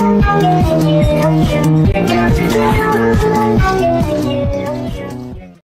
Thank you.